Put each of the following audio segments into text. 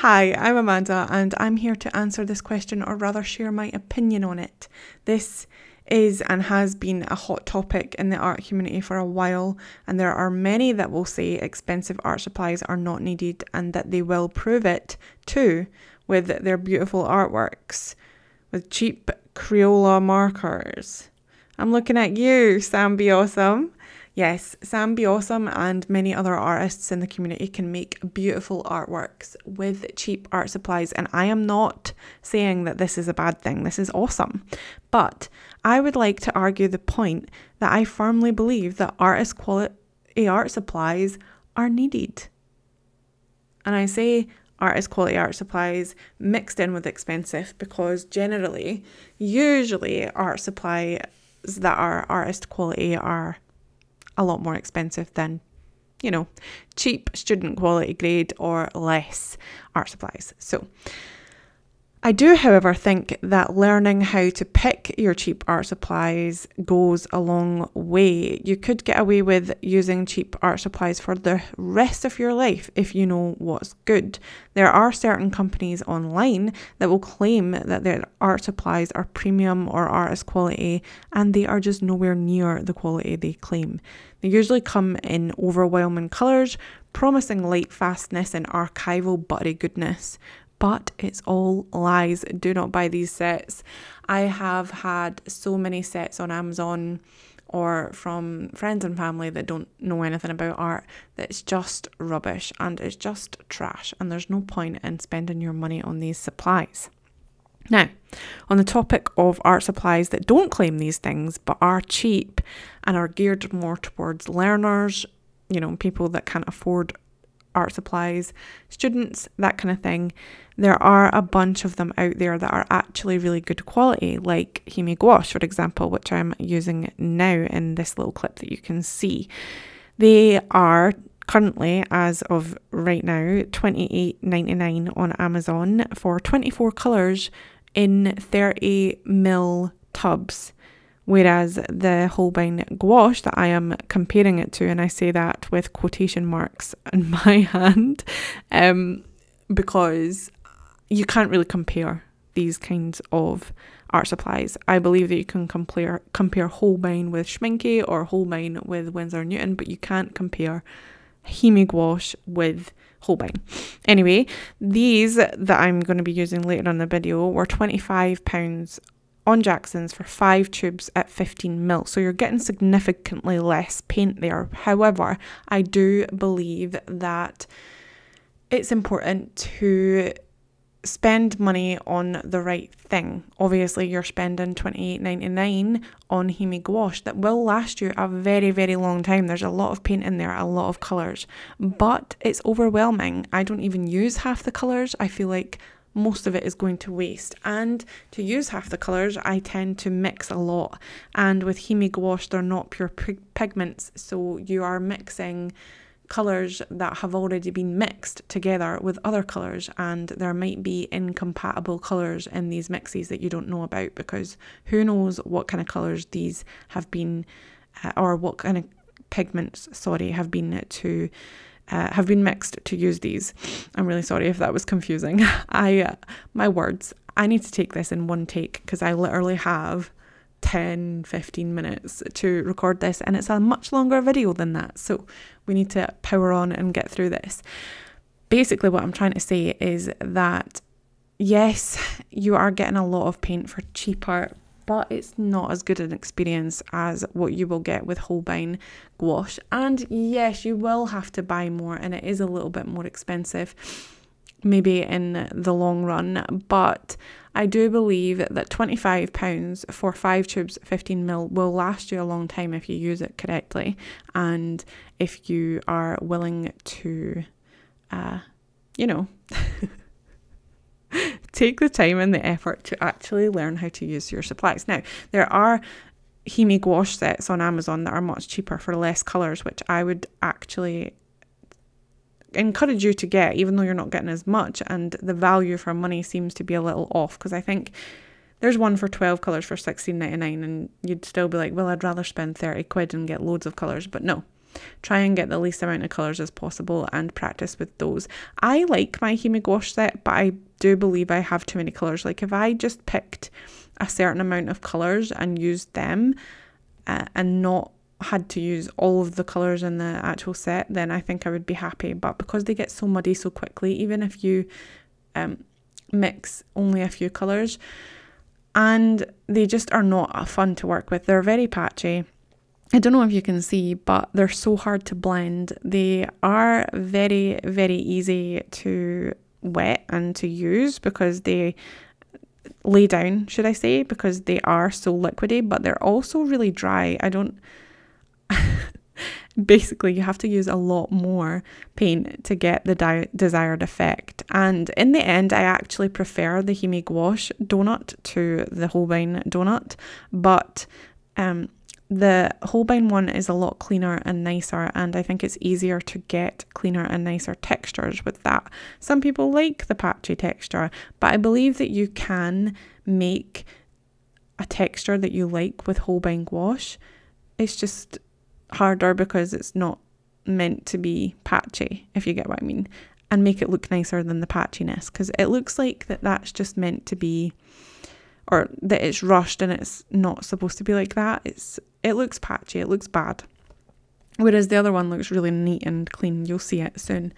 Hi, I'm Amanda, and I'm here to answer this question or rather share my opinion on it. This is and has been a hot topic in the art community for a while, and there are many that will say expensive art supplies are not needed and that they will prove it too with their beautiful artworks with cheap Crayola markers. I'm looking at you, Sam Be Awesome. Yes, Sam Be Awesome and many other artists in the community can make beautiful artworks with cheap art supplies. And I am not saying that this is a bad thing, this is awesome. But I would like to argue the point that I firmly believe that artist quality art supplies are needed. And I say artist quality art supplies mixed in with expensive because generally, usually, art supplies that are artist quality are a lot more expensive than, you know, cheap student quality grade or less art supplies. So, I do, however, think that learning how to pick your cheap art supplies goes a long way. You could get away with using cheap art supplies for the rest of your life if you know what's good. There are certain companies online that will claim that their art supplies are premium or artist quality, and they are just nowhere near the quality they claim. They usually come in overwhelming colours, promising light fastness and archival buttery goodness but it's all lies. Do not buy these sets. I have had so many sets on Amazon or from friends and family that don't know anything about art that's just rubbish and it's just trash, and there's no point in spending your money on these supplies. Now, on the topic of art supplies that don't claim these things but are cheap and are geared more towards learners, you know, people that can't afford art supplies, students, that kind of thing, there are a bunch of them out there that are actually really good quality, like Himi Gouache, for example, which I'm using now in this little clip that you can see. They are currently, as of right now, $28.99 on Amazon for 24 colours in 30 mil tubs. Whereas the Holbein gouache that I am comparing it to, and I say that with quotation marks in my hand, um, because you can't really compare these kinds of art supplies. I believe that you can compare compare Holbein with Schmincke or Holbein with Winsor Newton, but you can't compare Himi gouache with Holbein. Anyway, these that I'm going to be using later on the video were £25 on Jackson's for five tubes at 15 mil. So you're getting significantly less paint there. However, I do believe that it's important to spend money on the right thing. Obviously, you're spending $28.99 on Himi gouache that will last you a very, very long time. There's a lot of paint in there, a lot of colours, but it's overwhelming. I don't even use half the colours. I feel like most of it is going to waste. And to use half the colours, I tend to mix a lot. And with Himi gouache, they're not pure pigments, so you are mixing colours that have already been mixed together with other colours, and there might be incompatible colours in these mixes that you don't know about because who knows what kind of colours these have been, uh, or what kind of pigments, sorry, have been to. Uh, have been mixed to use these. I'm really sorry if that was confusing. I, uh, my words, I need to take this in one take because I literally have 10 15 minutes to record this and it's a much longer video than that so we need to power on and get through this basically what i'm trying to say is that yes you are getting a lot of paint for cheaper but it's not as good an experience as what you will get with Holbein gouache. And yes, you will have to buy more, and it is a little bit more expensive, maybe in the long run. But I do believe that £25 for five tubes, 15 mil, will last you a long time if you use it correctly and if you are willing to, uh, you know, take the time and the effort to actually learn how to use your supplies. Now, there are Himi gouache sets on Amazon that are much cheaper for less colours, which I would actually encourage you to get, even though you're not getting as much, and the value for money seems to be a little off because I think there's one for 12 colours for 16.99 and you'd still be like well i'd rather spend 30 quid and get loads of colours but no try and get the least amount of colours as possible and practice with those. I like my Himi gouache set, but I do believe I have too many colours. Like if I just picked a certain amount of colours and used them uh, and not had to use all of the colours in the actual set, then I think I would be happy. But because they get so muddy so quickly, even if you um, mix only a few colours, and they just are not fun to work with. They're very patchy. I don't know if you can see, but they're so hard to blend. They are very, very easy to wet and to use because they lay down, should I say, because they are so liquidy, but they're also really dry. I don't basically you have to use a lot more paint to get the desired effect and in the end i actually prefer the himi gouache donut to the holbein donut but um, the holbein one is a lot cleaner and nicer and i think it's easier to get cleaner and nicer textures with that. Some people like the patchy texture but i believe that you can make a texture that you like with holbein gouache. It's just harder because it's not meant to be patchy, if you get what I mean, and make it look nicer than the patchiness because it looks like that that's just meant to be or that it's rushed and it's not supposed to be like that. It's it looks patchy, it looks bad. Whereas the other one looks really neat and clean. You'll see it soon.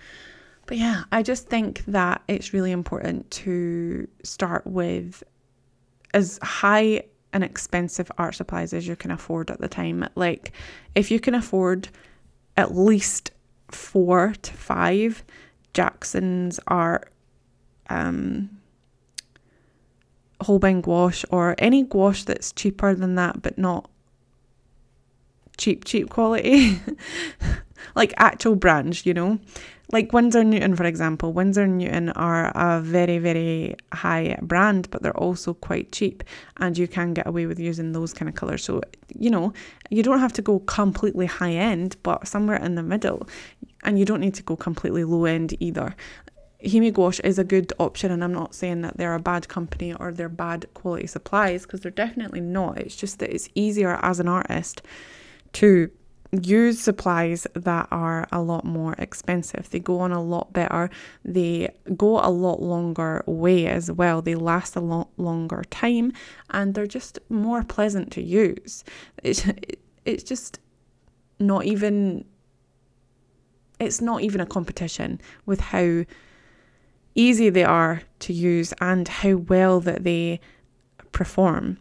But yeah, I just think that it's really important to start with as high and expensive art supplies as you can afford at the time. Like, if you can afford at least four to five Jackson's art, um, Holbein gouache, or any gouache that's cheaper than that, but not cheap, cheap quality, like actual brands, you know, like Winsor Newton, for example. Winsor Newton are a very, very high brand, but they're also quite cheap, and you can get away with using those kind of colours. So, you know, you don't have to go completely high end, but somewhere in the middle, and you don't need to go completely low end either. Himi Gouache is a good option, and I'm not saying that they're a bad company or they're bad quality supplies because they're definitely not. It's just that it's easier as an artist to use supplies that are a lot more expensive. They go on a lot better. They go a lot longer way as well. They last a lot longer time and they're just more pleasant to use. It's, it's just not even it's not even a competition with how easy they are to use and how well that they perform.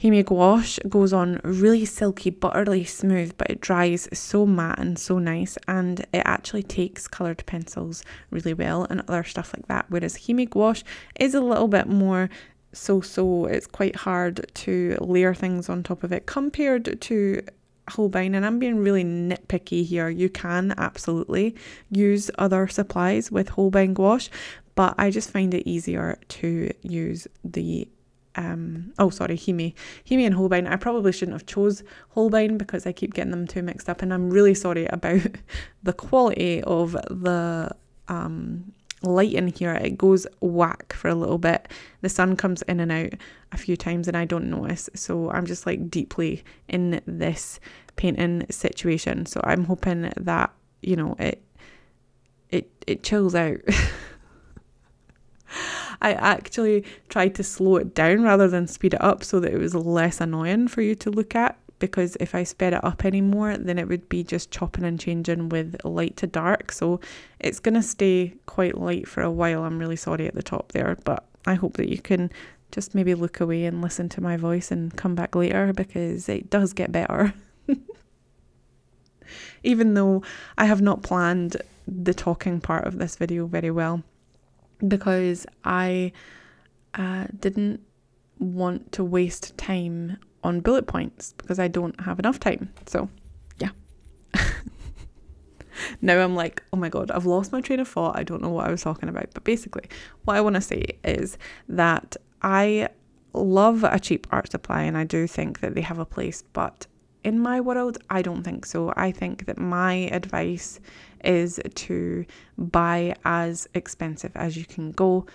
Himi gouache goes on really silky, butterly smooth, but it dries so matte and so nice, and it actually takes coloured pencils really well and other stuff like that. Whereas Himi gouache is a little bit more so so, it's quite hard to layer things on top of it compared to Holbein, and I'm being really nitpicky here. You can absolutely use other supplies with Holbein gouache, but I just find it easier to use the um, oh sorry, Himi, Himi and Holbein. I probably shouldn't have chose Holbein because I keep getting them too mixed up, and I'm really sorry about the quality of the um, light in here. It goes whack for a little bit. The sun comes in and out a few times, and I don't notice. So I'm just like deeply in this painting situation. So I'm hoping that you know it it it chills out. I actually tried to slow it down rather than speed it up so that it was less annoying for you to look at. Because if I sped it up anymore, then it would be just chopping and changing with light to dark. So it's going to stay quite light for a while. I'm really sorry at the top there, but I hope that you can just maybe look away and listen to my voice and come back later because it does get better. Even though I have not planned the talking part of this video very well because I uh, didn't want to waste time on bullet points because I don't have enough time. So, yeah. now I'm like, oh my god, I've lost my train of thought. I don't know what I was talking about. But basically, what I want to say is that I love a cheap art supply and I do think that they have a place, but in my world, I don't think so. I think that my advice is to buy as expensive as you can go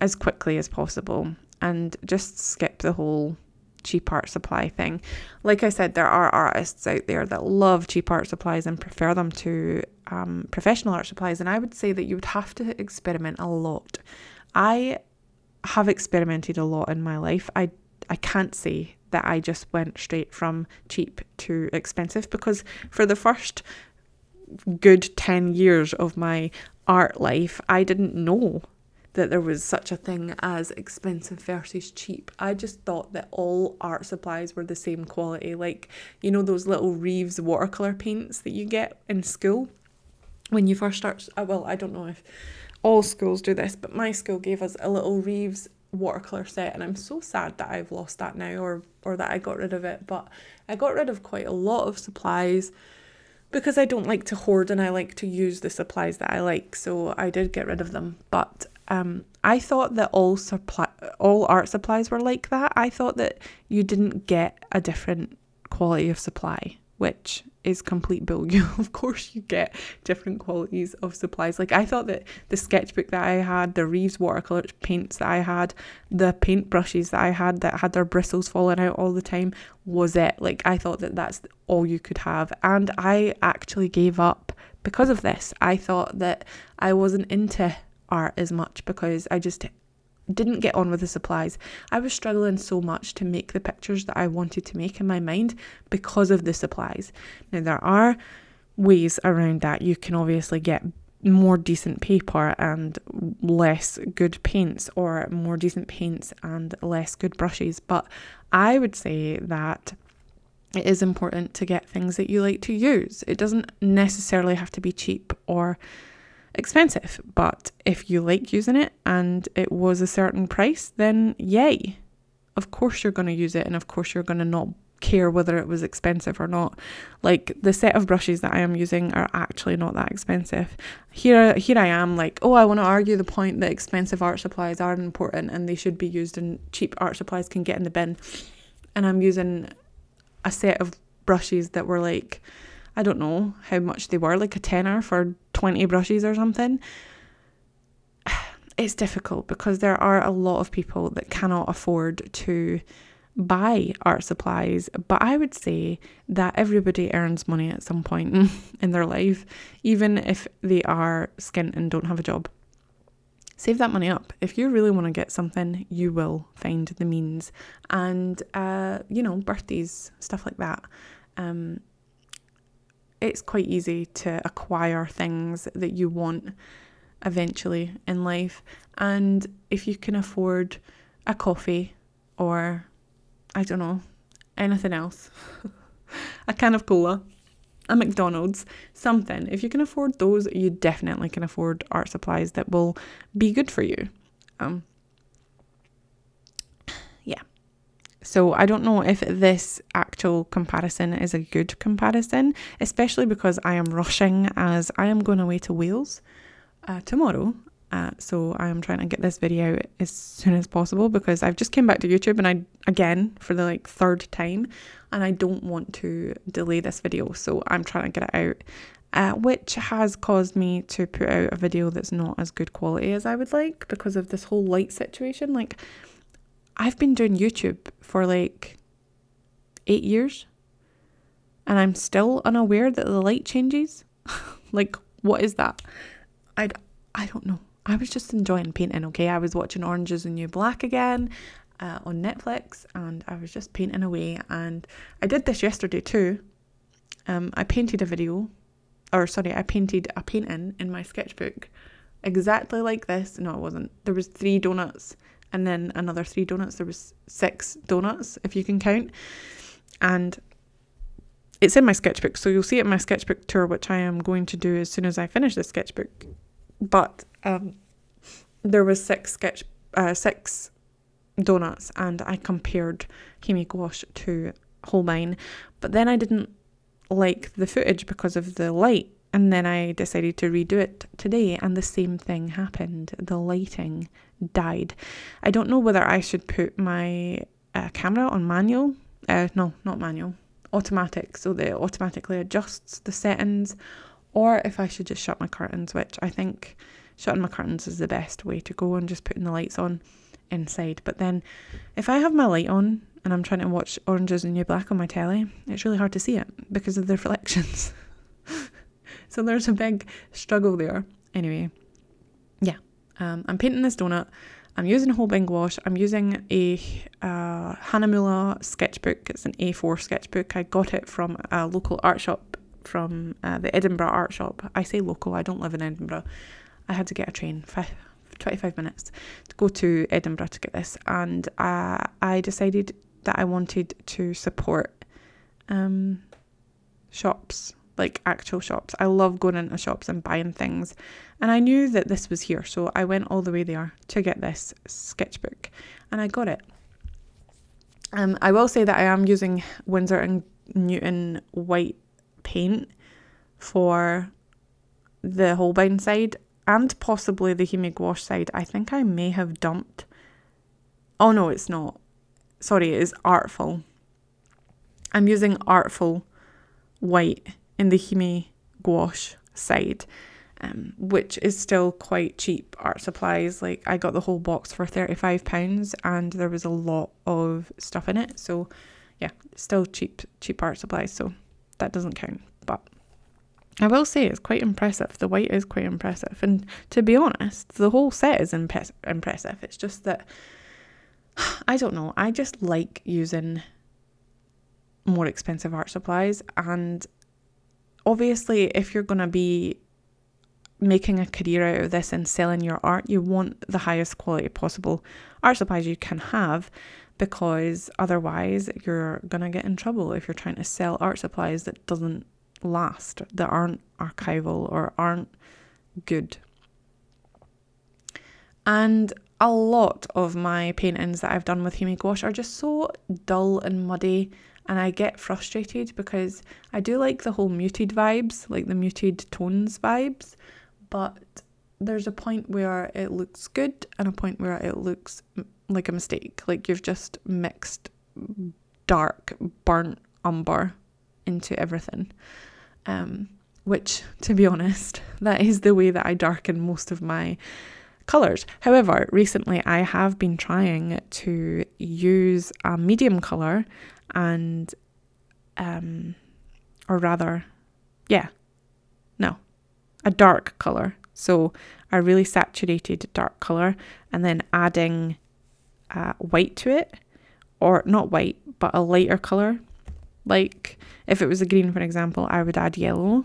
as quickly as possible and just skip the whole cheap art supply thing. Like I said, there are artists out there that love cheap art supplies and prefer them to um, professional art supplies. And I would say that you would have to experiment a lot. I have experimented a lot in my life. I I can't say that I just went straight from cheap to expensive because for the first good 10 years of my art life, I didn't know that there was such a thing as expensive versus cheap. I just thought that all art supplies were the same quality. Like, you know, those little Reeves watercolour paints that you get in school when you first start. Uh, well, I don't know if all schools do this, but my school gave us a little Reeves watercolor set and I'm so sad that I've lost that now or or that I got rid of it but I got rid of quite a lot of supplies because I don't like to hoard and I like to use the supplies that I like so I did get rid of them. But um I thought that all supply all art supplies were like that. I thought that you didn't get a different quality of supply which is complete bull. You of course you get different qualities of supplies. Like I thought that the sketchbook that I had, the Reeves watercolor paints that I had, the paint brushes that I had that had their bristles falling out all the time was it. Like I thought that that's all you could have, and I actually gave up because of this. I thought that I wasn't into art as much because I just didn't get on with the supplies. I was struggling so much to make the pictures that I wanted to make in my mind because of the supplies. Now, there are ways around that. You can obviously get more decent paper and less good paints, or more decent paints and less good brushes, but I would say that it is important to get things that you like to use. It doesn't necessarily have to be cheap or expensive. But if you like using it and it was a certain price, then yay. Of course you're going to use it and of course you're going to not care whether it was expensive or not. Like the set of brushes that I am using are actually not that expensive. Here here I am like, oh, I want to argue the point that expensive art supplies are important and they should be used and cheap art supplies can get in the bin. And I'm using a set of brushes that were like I don't know how much they were, like a tenner for 20 brushes or something. It's difficult because there are a lot of people that cannot afford to buy art supplies, but I would say that everybody earns money at some point in their life, even if they are skint and don't have a job. Save that money up. If you really want to get something, you will find the means. And, uh, you know, birthdays, stuff like that. Um, it's quite easy to acquire things that you want eventually in life. And if you can afford a coffee or, I don't know, anything else, a can of cola, a McDonald's, something, if you can afford those, you definitely can afford art supplies that will be good for you. Um, So I don't know if this actual comparison is a good comparison, especially because I am rushing as I am going away to Wales uh, tomorrow. Uh, so I am trying to get this video as soon as possible because I've just came back to YouTube and I again for the like third time and I don't want to delay this video so I'm trying to get it out uh, which has caused me to put out a video that's not as good quality as I would like because of this whole light situation like I've been doing YouTube for like eight years and I'm still unaware that the light changes. like, what is that? I, I don't know. I was just enjoying painting, okay? I was watching Orange is the New Black again uh, on Netflix and I was just painting away. And I did this yesterday too. Um, I painted a video, or sorry, I painted a painting in my sketchbook exactly like this. No, it wasn't. There was three donuts and then another three donuts. There was six donuts, if you can count. And it's in my sketchbook, so you'll see it in my sketchbook tour, which I am going to do as soon as I finish the sketchbook. But um, there was six sketch, uh, six donuts, and I compared Himi Gouache to Holbein. But then I didn't like the footage because of the light and then I decided to redo it today, and the same thing happened. The lighting died. I don't know whether I should put my uh, camera on manual. Uh, no, not manual, automatic, so that it automatically adjusts the settings, or if I should just shut my curtains, which I think shutting my curtains is the best way to go and just putting the lights on inside. But then if I have my light on and I'm trying to watch Oranges and New Black on my telly, it's really hard to see it because of the reflections. So there's a big struggle there. Anyway, yeah, um, I'm painting this donut. I'm using a Holbein gouache. I'm using a uh, Hahnemuhle sketchbook. It's an A4 sketchbook. I got it from a local art shop from uh, the Edinburgh art shop. I say local, I don't live in Edinburgh. I had to get a train, five, 25 minutes to go to Edinburgh to get this. And uh, I decided that I wanted to support um, shops, like actual shops. I love going into shops and buying things. And I knew that this was here, so I went all the way there to get this sketchbook and I got it. Um, I will say that I am using Winsor and Newton white paint for the Holbein side and possibly the Himi gouache side. I think I may have dumped. Oh no, it's not sorry, it is Artful. I'm using Artful white in the Himi gouache side, um, which is still quite cheap art supplies. Like I got the whole box for £35 and there was a lot of stuff in it. So yeah, still cheap cheap art supplies, so that doesn't count. But I will say it's quite impressive. The white is quite impressive. And to be honest, the whole set is impress- impressive. It's just that I don't know. I just like using more expensive art supplies. And obviously, if you're going to be making a career out of this and selling your art, you want the highest quality possible art supplies you can have because otherwise you're going to get in trouble if you're trying to sell art supplies that doesn't last, that aren't archival or aren't good. And a lot of my paintings that I've done with Himi gouache are just so dull and muddy and I get frustrated because I do like the whole muted vibes, like the muted tones vibes, but there's a point where it looks good and a point where it looks like a mistake, like you've just mixed dark burnt umber into everything. Um, which, to be honest, that is the way that I darken most of my colours. However, recently I have been trying to use a medium colour and, um, or rather, yeah, no, a dark colour. So a really saturated dark colour and then adding uh, white to it, or not white, but a lighter colour. Like if it was a green, for example, I would add yellow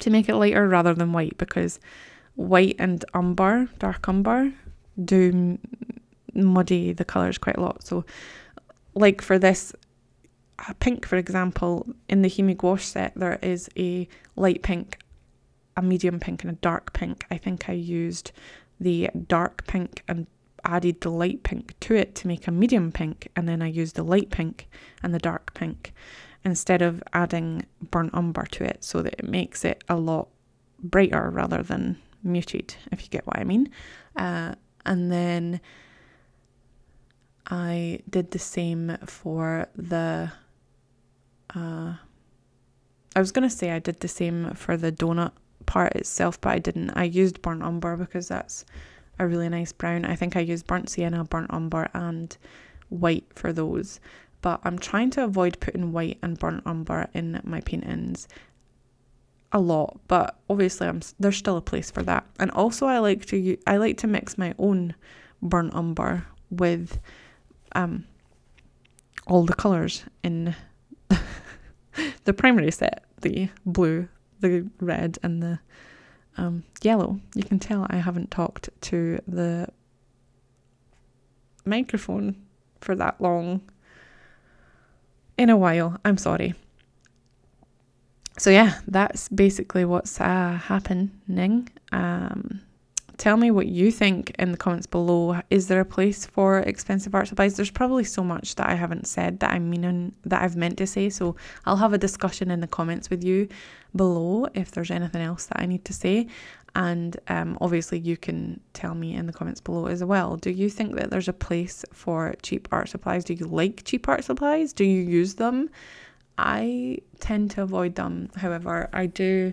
to make it lighter rather than white because white and umber, dark umber, do muddy the colours quite a lot. So, like for this pink, for example, in the Himi gouache set, there is a light pink, a medium pink, and a dark pink. I think I used the dark pink and added the light pink to it to make a medium pink, and then I used the light pink and the dark pink instead of adding burnt umber to it so that it makes it a lot brighter rather than muted, if you get what I mean. Uh, and then I did the same for the. Uh, I was to say I did the same for the donut part itself, but I didn't. I used burnt umber because that's a really nice brown. I think I used burnt sienna, burnt umber, and white for those. But I'm trying to avoid putting white and burnt umber in my paintings a lot, but obviously I'm there's still a place for that. And also I like to I like to mix my own burnt umber with um all the colours in the primary set, the blue, the red and the um, yellow. You can tell I haven't talked to the microphone for that long in a while. I'm sorry so yeah, that's basically what's uh, happening. Um, tell me what you think in the comments below. Is there a place for expensive art supplies? There's probably so much that I haven't said that I'm meaning that I've meant to say. So I'll have a discussion in the comments with you below if there's anything else that I need to say. And um, obviously, you can tell me in the comments below as well. Do you think that there's a place for cheap art supplies? Do you like cheap art supplies? Do you use them? I tend to avoid them. However, I do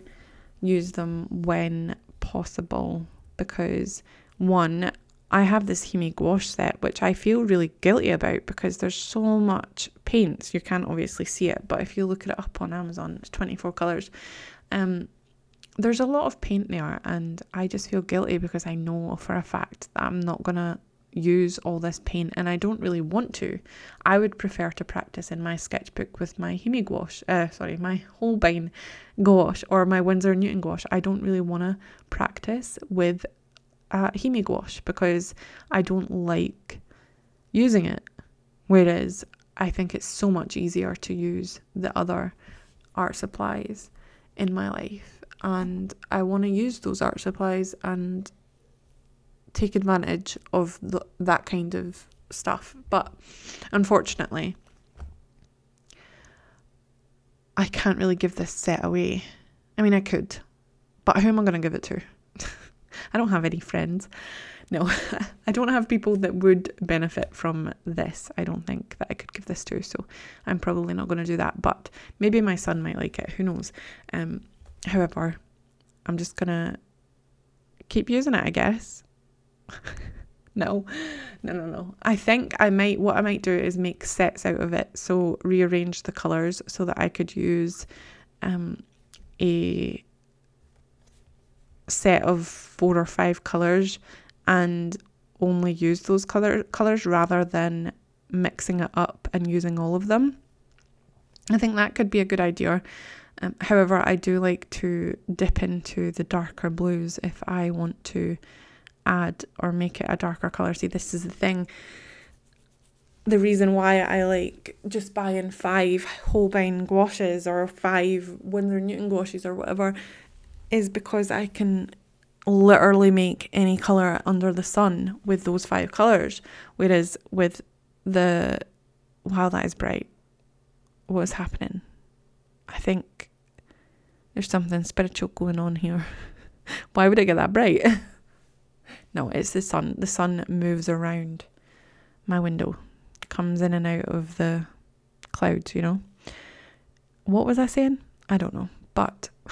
use them when possible because one, I have this Himi gouache set, which I feel really guilty about because there's so much paint. You can't obviously see it, but if you look it up on Amazon, it's 24 colours. Um, there's a lot of paint there, and I just feel guilty because I know for a fact that I'm not going to use all this paint and I don't really want to. I would prefer to practice in my sketchbook with my Himi gouache, uh, sorry, my Holbein gouache or my Winsor Newton gouache. I don't really want to practice with uh, Himi gouache because I don't like using it. Whereas I think it's so much easier to use the other art supplies in my life. And I want to use those art supplies and take advantage of the, that kind of stuff. But unfortunately, I can't really give this set away. I mean, I could, but who am I going to give it to? I don't have any friends. No, I don't have people that would benefit from this. I don't think that I could give this to, so I'm probably not going to do that. But maybe my son might like it. Who knows? Um, however, I'm just gonna keep using it, I guess. no, no, no, no. I think I might, what I might do is make sets out of it. So rearrange the colours so that I could use um, a set of four or five colours and only use those color colours rather than mixing it up and using all of them. I think that could be a good idea. Um, however, I do like to dip into the darker blues if I want to add or make it a darker colour. See, this is the thing. The reason why I like just buying five Holbein gouaches or five Winsor Newton gouaches or whatever is because I can literally make any colour under the sun with those five colours. Whereas with the wow, that is bright. What is happening? I think there's something spiritual going on here. Why would it get that bright? No, it's the sun. The sun moves around my window, comes in and out of the clouds, you know. What was I saying? I don't know. But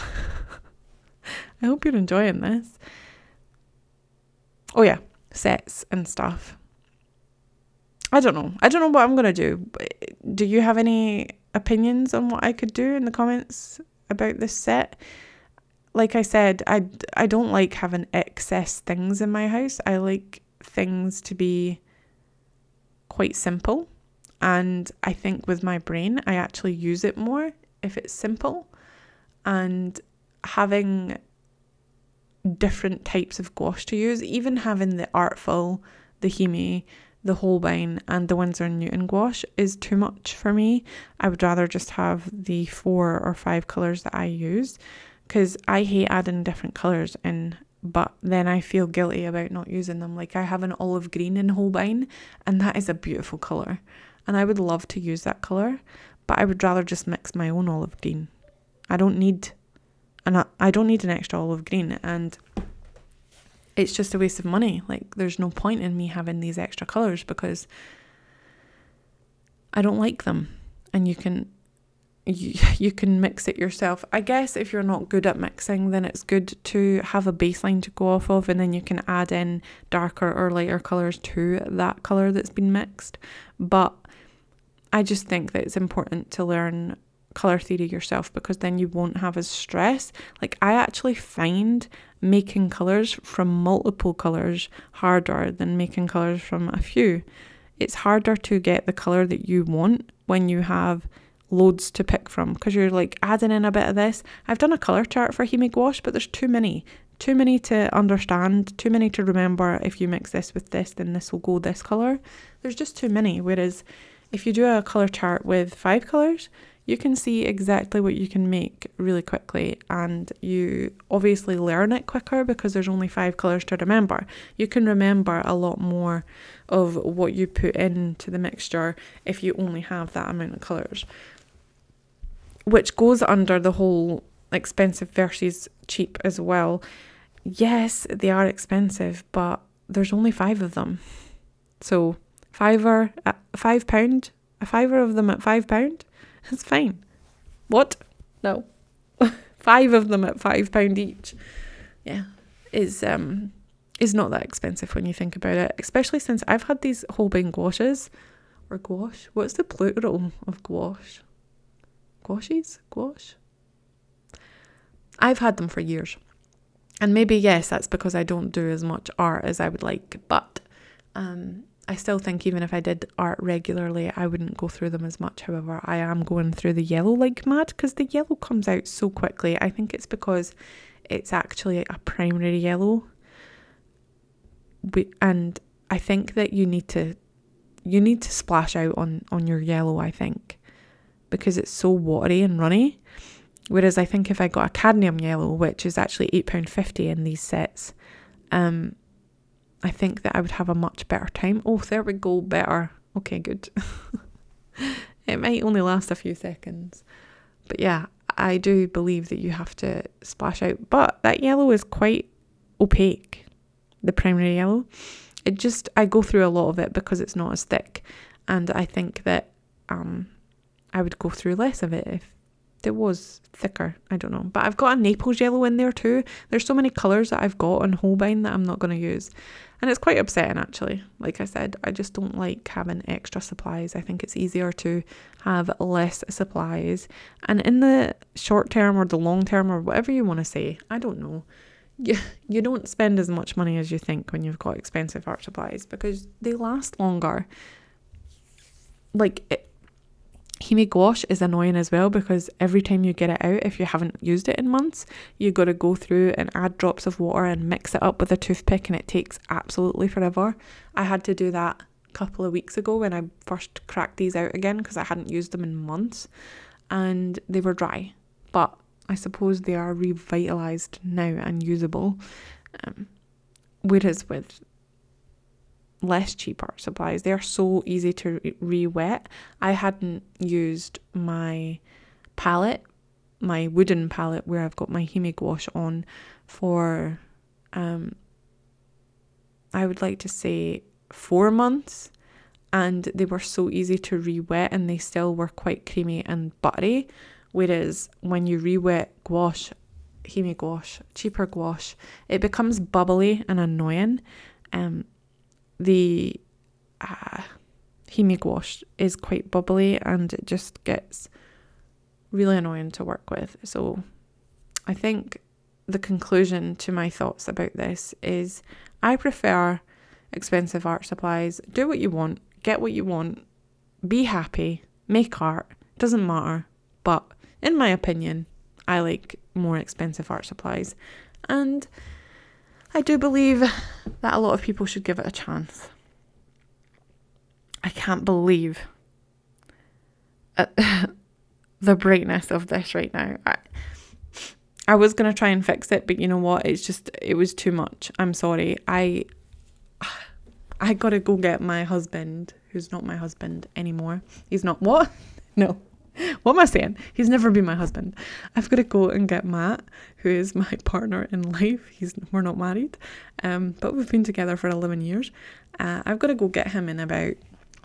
I hope you're enjoying this. Oh, yeah, sets and stuff. I don't know. I don't know what I'm going to do. Do you have any opinions on what I could do in the comments about this set? Like I said, I, I don't like having excess things in my house. I like things to be quite simple. And I think with my brain, I actually use it more if it's simple. And having different types of gouache to use, even having the Artful, the Himi, the Holbein, and the Winsor Newton gouache is too much for me. I would rather just have the four or five colours that I use because I hate adding different colours in, but then I feel guilty about not using them. Like I have an olive green in Holbein, and that is a beautiful colour, and I would love to use that colour, but I would rather just mix my own olive green. I don't need, and I don't need an extra olive green, and it's just a waste of money. Like there's no point in me having these extra colours because I don't like them, and you can you, you can mix it yourself. I guess if you're not good at mixing, then it's good to have a baseline to go off of, and then you can add in darker or lighter colours to that colour that's been mixed. But I just think that it's important to learn colour theory yourself because then you won't have as stress. Like, I actually find making colours from multiple colours harder than making colours from a few. It's harder to get the colour that you want when you have loads to pick from because you're like adding in a bit of this. I've done a colour chart for Himi gouache, but there's too many. Too many to understand, too many to remember. If you mix this with this, then this will go this colour. There's just too many. Whereas if you do a colour chart with five colours, you can see exactly what you can make really quickly and you obviously learn it quicker because there's only five colours to remember. You can remember a lot more of what you put into the mixture if you only have that amount of colours which goes under the whole expensive versus cheap as well. Yes, they are expensive, but there's only five of them. So fiver at five pound, a fiver of them at five pound, that's fine. What? No. five of them at five pound each. Yeah. Is um is not that expensive when you think about it, especially since I've had these Holbein gouaches or gouache. What's the plural of gouache? Gouaches? Gouache? I've had them for years. And maybe, yes, that's because I don't do as much art as I would like, but um, I still think even if I did art regularly, I wouldn't go through them as much. However, I am going through the yellow like mad because the yellow comes out so quickly. I think it's because it's actually a primary yellow. And I think that you need to you need to splash out on on your yellow, I think, because it's so watery and runny. Whereas I think if I got a cadmium yellow, which is actually £8.50 in these sets, um, I think that I would have a much better time. Oh, there we go, better. Okay, good. it might only last a few seconds. But yeah, I do believe that you have to splash out. But that yellow is quite opaque, the primary yellow. It just, I go through a lot of it because it's not as thick. And I think that um, I would go through less of it if it was thicker. I don't know. But I've got a Naples yellow in there too. There's so many colours that I've got on Holbein that I'm not going to use. And it's quite upsetting actually. Like I said, I just don't like having extra supplies. I think it's easier to have less supplies. And in the short term or the long term or whatever you want to say, I don't know. You, you don't spend as much money as you think when you've got expensive art supplies because they last longer. Like, it, Himi gouache is annoying as well because every time you get it out, if you haven't used it in months, you got to go through and add drops of water and mix it up with a toothpick, and it takes absolutely forever. I had to do that a couple of weeks ago when I first cracked these out again because I hadn't used them in months and they were dry. But I suppose they are revitalized now and usable. Um, whereas with less cheaper supplies. They are so easy to re wet. I hadn't used my palette, my wooden palette where I've got my Himi gouache on for, um, I would like to say four months. And they were so easy to re wet and they still were quite creamy and buttery. Whereas when you re wet gouache, Himi gouache, cheaper gouache, it becomes bubbly and annoying. Um, the uh, Himi gouache is quite bubbly and it just gets really annoying to work with. So I think the conclusion to my thoughts about this is I prefer expensive art supplies. Do what you want, get what you want, be happy, make art, doesn't matter. But in my opinion, I like more expensive art supplies. And I do believe that a lot of people should give it a chance. I can't believe uh, the brightness of this right now. I, I was going to try and fix it, but you know what? It's just, it was too much. I'm sorry. I. I gotta go get my husband, who's not my husband anymore. He's not what? No. what am I saying? He's never been my husband. I've got to go and get Matt, who is my partner in life. He's we're not married, um, but we've been together for eleven years. Uh, I've got to go get him in about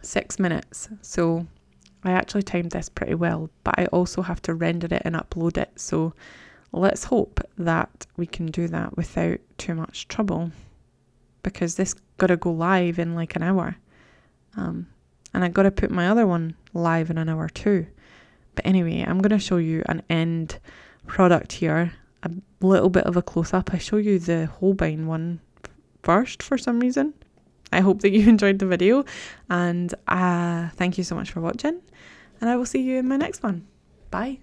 six minutes. So I actually timed this pretty well, but I also have to render it and upload it. So let's hope that we can do that without too much trouble, because this got to go live in like an hour. Um, and I got to put my other one live in an hour too. But anyway, I'm going to show you an end product here, a little bit of a close up. I show you the Holbein one first for some reason. I hope that you enjoyed the video and uh, thank you so much for watching and I will see you in my next one. Bye.